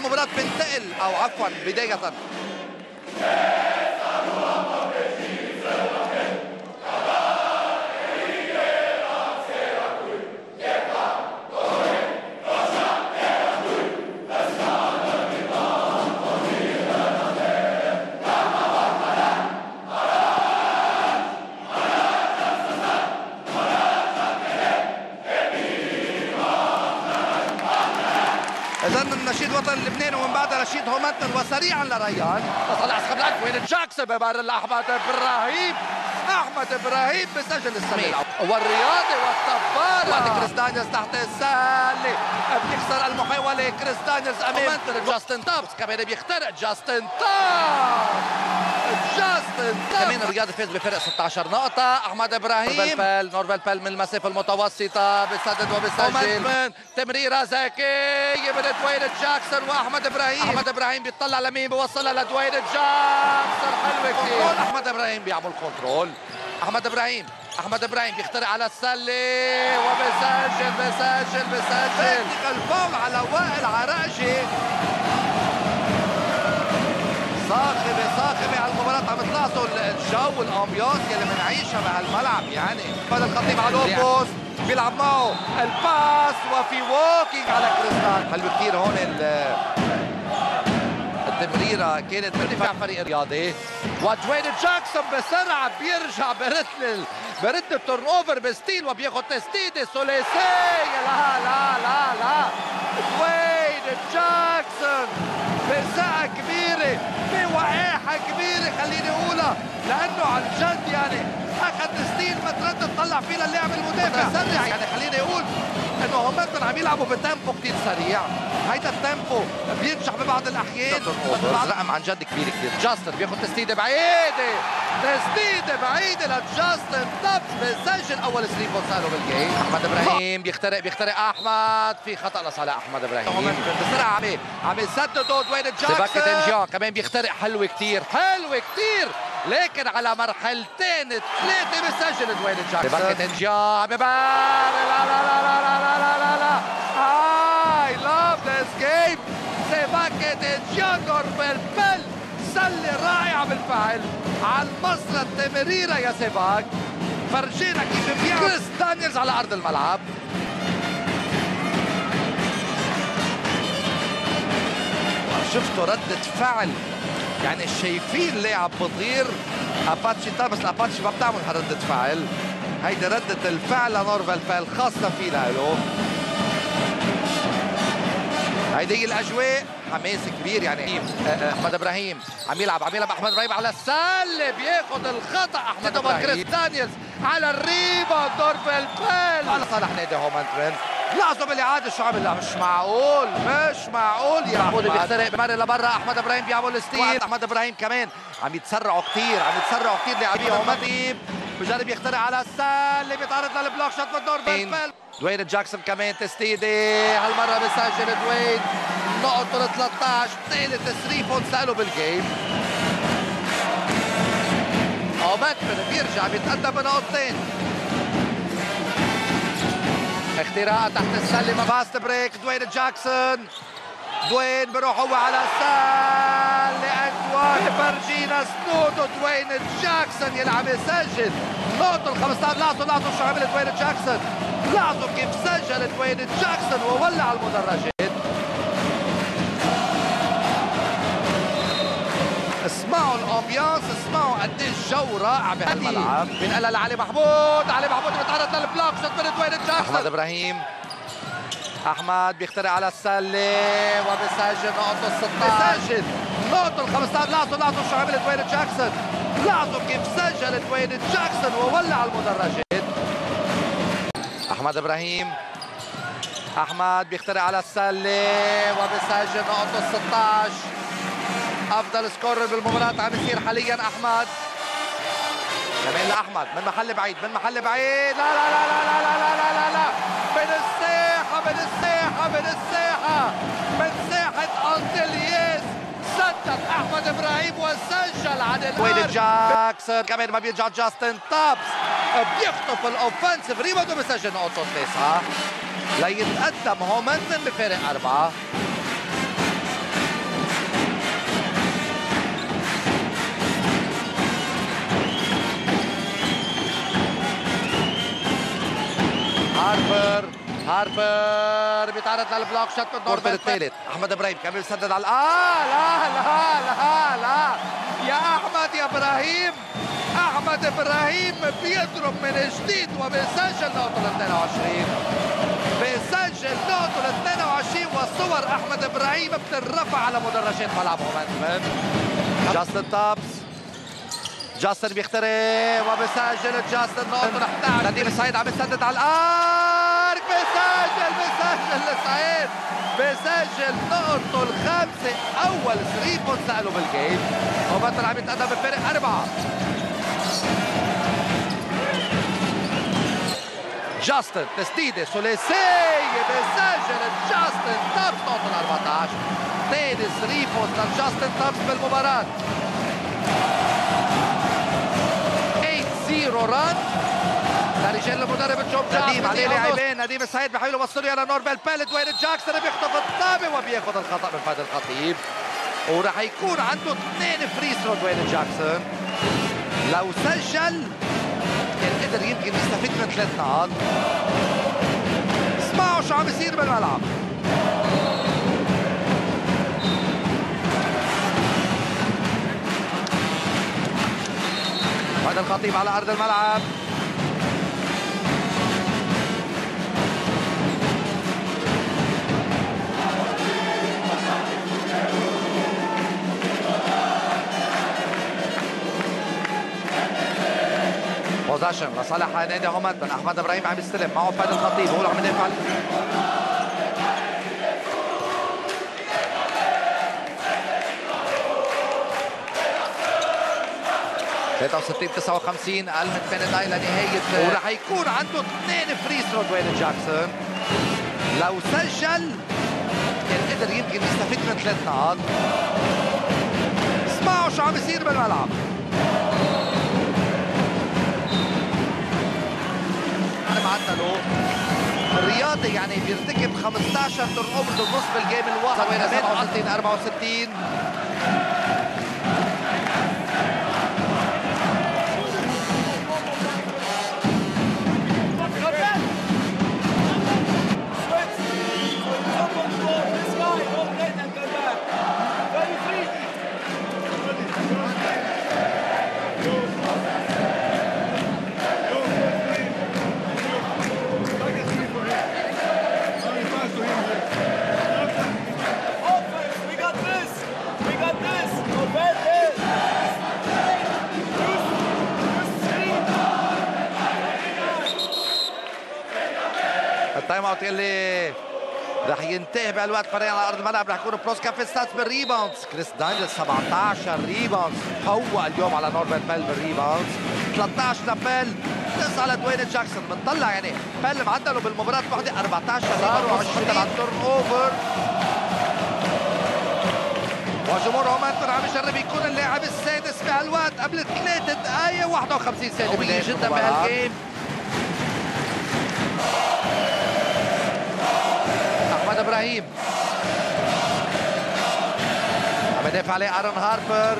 المباراة بنتقل أو عفوا بداية. إذا النشيد وطن اللبناني ومن بعدها رشيد هومنتن وسريعا لريان. تصل الأك وين جاكسون ببر لأحمد إبراهيم. أحمد إبراهيم بسجل السميع والرياضي والطبارة وقت كريس دانيلز تحت السلة بيخسر المحاولة كريس دانيلز أمام جاستن تابس كمان بيخترق جاستن تابس كمان الرياضي فاز بفرق 16 نقطة. أحمد إبراهيم. نورفيل بيل نورفيل بيل من المسافة المتوسطة. بسدد وبسجل تمريرة ذكية من دوين جاكسون وأحمد إبراهيم. أحمد إبراهيم بيطلع لمين بيوصلها لدوين جاكسون. حلوة كثير أحمد إبراهيم بيعمل كنترول. أحمد إبراهيم. أحمد إبراهيم بيخترق على السلة وبسجل بسجل بسجل الفاول على وائل عراجي. الجو ال ambiance يلي بنعيشها بهالملعب يعني. بدل الخطيب على ال post بيلعب معه. ال pass وفي walking على كريستال. حلو كثير هون التمريرة؟ كانت من دفاع فريق الرياضي. ودوين جاكسون بسرعة بيرجع برد برد ال turnover ب steal وبياخذ تسديدة. ثلاثيه لا لا لا لا. دوين جاكسون كبيرة بوقاحة كبيرة خليني أقولها لأنه عن جد يعني أخذ تسديد ما تردد طلع فيه للاعب المدافع. سريع. يعني خليني أقول إنه هم عم يلعبوا ب tempo كثير سريع. هيدا ال tempo بينجح ببعض الأحيان رقم عن جد كبير كثير جاستن بياخذ تسديدة بعيدة. تسديدة بعيدة لجاستن. تابس بسجل أول 3 بوينت صاروا بالجيم. أحمد إبراهيم بيخترق بيخترق أحمد. في خطأ لصالح أحمد إبراهيم. بسرعة عم عم يسددوا دوين جاكسون كمان بيخترق حلوة كثير حلوة كثير لكن على مرحلتين ثلاثة بسجل دوين جاكسون باكت انجا عم لا لا لا لا لا لا لا لا I love this game سيباكت انجا بالبل سلة رائعة بالفعل على المسرى التمريرة يا سيباك فرجينا كيف بيعمل كريس دانييلز على أرض الملعب شفتوا ردة فعل؟ يعني شايفين لاعب بطير أباتشي طيب بس الاباتشي ما بتعمل ردة فعل. هيدي ردة الفعل لنورفال فال خاصة فيه له هيدي هي الأجواء. حماس كبير يعني. آه، آه، أحمد إبراهيم. عم يلعب عم يلعب أحمد إبراهيم على السلة. بياخذ الخطأ أحمد إبراهيم. كريس على الريبا. نورفال فال على صالح نادي هومان ترند لاحظوا بالإعادة شو عمل مش معقول مش معقول يا محمود بيخترق بمر لبرا أحمد إبراهيم بيعمل ستيل أحمد إبراهيم كمان. عم يتسرعوا كثير عم يتسرعوا كثير لاعبين ومديب بجرب يخترق على السله بيتعرض للبلوك شوت من دور بيل دوين جاكسون كمان تسديده هالمرة بسجل دوين نقطه 13 ثالث 3 بونت سالوا بالجيم. اومتمن بيرجع بيتقدم بنقطتين. اختراق تحت السله فاست بريك. دوين جاكسون. دوين بروح هو على السله انتوان فرجينا سنودو دوين جاكسون يلعب يسجل نقطة ال 15 لاحظوا شو عمل دوين جاكسون. لاحظوا كيف سجل دوين جاكسون وولع المدرجات اسمعوا ال ambiance اسمعوا قد إيه الجو رائع بهالملعب بينقلها لعلي محمود علي محمود بيتعرض لل block shot من دوين جاكسون أحمد إبراهيم. أحمد بيخترق على السلة وبسجل نقطة ال 16 بسجل نقطة ال 15 لاحظوا لاحظوا شو عمل دوين جاكسون؟ لاحظوا كيف سجل دوين جاكسون وولع المدرجات أحمد إبراهيم. أحمد بيخترق على السلة وبسجل نقطة ال 16 أفضل scorer بالمباراة عم يصير حاليا أحمد. كمان لأحمد من محل بعيد من محل بعيد. لا لا لا لا لا لا لا لا, لا. من الساحة من الساحة من الساحة. من ساحة انتلياس سدد أحمد إبراهيم وسجل عن دوين جاكسون. كمان ما بيرجع جاستن تابس بيخطف ال offensive. rebound وبسجل نقطه تسعه ليتقدم هومنتمن بفارق أربعة. هاربر بيتعرض لل block shot من نورفيل بيل الثالث أحمد إبراهيم كان بيسدد على آه لا لا لا لا يا أحمد يا إبراهيم أحمد إبراهيم بيضرب من جديد وبيسجل نقطة ال 22 بيسجل نقطة ال 22 والصور أحمد إبراهيم بترفع على مدرجات ملعب عمان جاستن تابس جاستن بيخترق وبيسجل جاستن نقطه 11 نديم سعيد عم يسدد على الأرك. بيسجل بيسجل لسعيد بيسجل نقطته الخامسه أول 3 بوينت سالوا بالجيم. وبطل عم يتقدم بفرق أربعة. جاستن تسديدة ثلاثية. بيسجل جاستن تابس نقطه ال 14 ثاني 3 بوينت لجاستن تابس بالمباراة. 0 ران المدرب الجوب نديم عليه لاعبين نديم السعيد بحاول يوصلوا إلى نوربل بالت وين جاكسون بيخطف الطابه وبياخذ الخطأ من فهد الخطيب. وراح يكون عنده اثنين free throw دوين جاكسون. لو سجل كان قدر يمكن يستفيد من ثلاث نقاط. اسمعوا شو عم بيصير بالملعب. هذا الخطيب على أرض الملعب. possession لصالح نادي هومنتمن أحمد إبراهيم عم يستلم. معه فادي الخطيب. هو اللي عم يدافع. 63 59 أقل من 8 دقائق لنهايه وراح يكون عنده اثنين free throw دوين جاكسون. لو سجل كان قدر يمكن يستفيد من ثلاث نقاط. اسمعوا شو عم بيصير بالملعب. معدله الرياضي يعني بيرتكب 15 turnover بالنص بال game الواحد. 67 64 out اللي رح ينتهي بهالوقت فريق على أرض الملعب. رح يكون بروسكا في stats بال rebounds كريس دانيالز 17 rebounds فوق اليوم على نورفيل بيل بال rebounds 13 لبيل. 9 لدوين جاكسون. بنطلع يعني بيل معدله بالمباراة الواحده 14 rebound و20 على ال turnover وجمهور هومنتمن عم يجرب يكون اللاعب السادس بهالوقت قبل ثلاث دقائق 51 ثانية قوية جدا بهال game. احمد إبراهيم. عم يدافع عليه ارون هاربر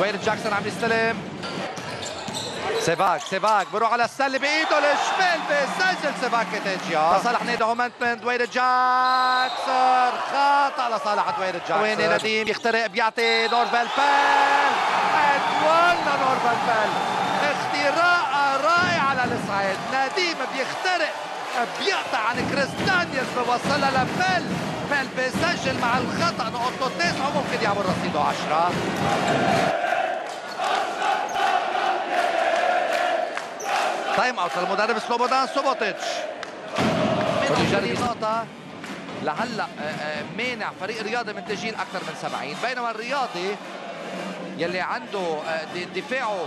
وين جاكسون عم يستلم. سيفاك سيفاك بروح على السلة بإيده الشمال بيسجل سيفاك كيتيجيا لصالح نادي هومنت من دوين جاكسون خطا لصالح دوين جاكسون. وين نديم يخترق بيعطي نورفيل فيل. اتولى فيل. اختراق رائع على الصعيد نديم بيخترق. بيقطع عن كريس دانيالز بوصلها لبيل بيل بيسجل مع الخطأ. نقطته تسعة. وممكن يعمل رصيده 10 time out. للمدرب سلوبودان سوبوتيتش. نقطة. لهلأ مانع فريق رياضي من تسجيل أكثر من 70 بينما الرياضي يلي عنده دفاعه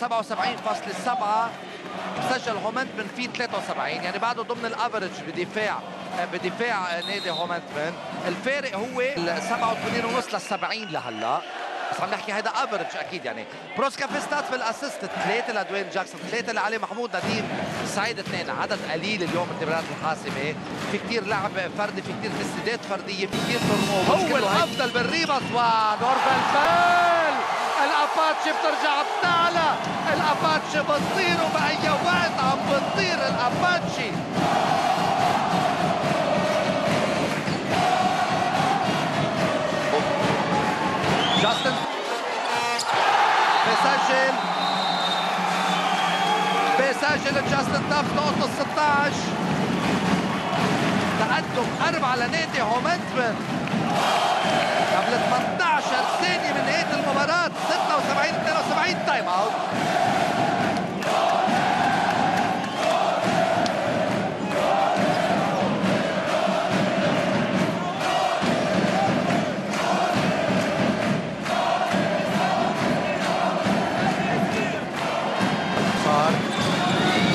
77.7 سجل هومنتمن في 73 يعني بعده ضمن ال average بدفاع بدفاع نادي هومنتمن الفارق هو 87 ونص لل 70 لهلا. بس عم نحكي هذا average أكيد يعني. بروسكا في stats بال assist ثلاثة لدوين جاكسون ثلاثة لعلي محمود نديم سعيد اثنين عدد قليل اليوم بالتمريرات الحاسمه في كثير لعب فردي في كثير تسديدات فردية في كثير هو الافضل بال rebound ونورفيل بيل الاباتشي بترجع بتعلى. الاباتشي بتطير وبأي وقت عم بتطير الاباتشي جاستن. بيسجل. بيسجل جاستن تاف نقطة 16 تقدم أربعة لنادي هومنتمن. قبل 18 ثانية من نهاية المباراة. 72 time out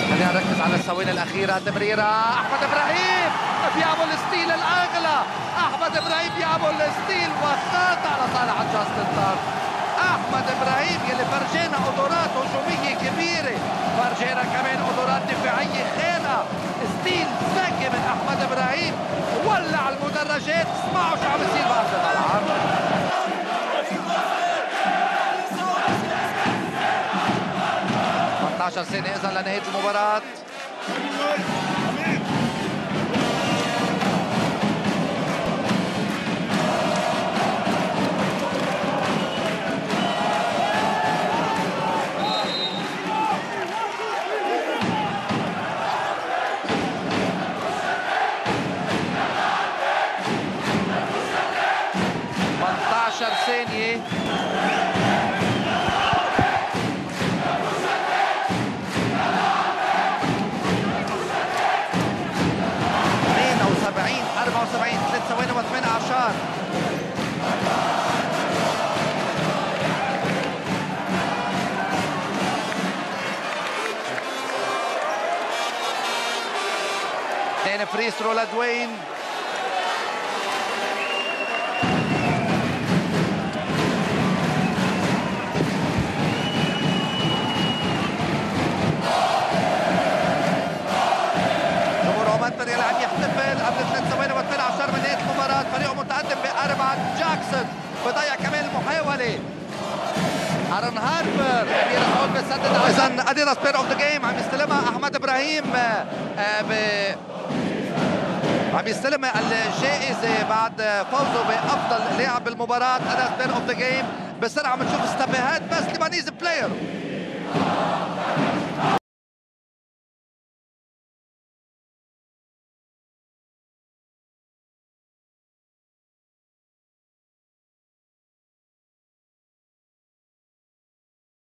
خلينا نركز على الثواني الأخيرة. تمريرة أحمد إبراهيم بيعمل steal الأغلى. أحمد إبراهيم بيعمل steal وخطأ لصالح جاستن تارت أحمد إبراهيم يلي فرجينا قدرات هجومية كبيرة. فرجينا كمان قدرات دفاعية خارقة steal ذكي من أحمد إبراهيم. ولع المدرجات. اسمعوا شو عم يصير الملعب 18 ثانية إذا لنهاية المباراة. free throw لدوين يلي عم يحتفل قبل ثلاث ثواني و12 من نهايه المباراه فريقه متقدم بأربعة جاكسون. بضيع كمان المحاوله أرن هاربر اديداس هول بيسدد اذا اديداس player of the game عم يستلمها أحمد إبراهيم آه، ب عم يستلم الجائزه بعد فوزه بأفضل لاعب بالمباراه اديداس player of the game بسرعة بنشوف استبيهات best Lebanese player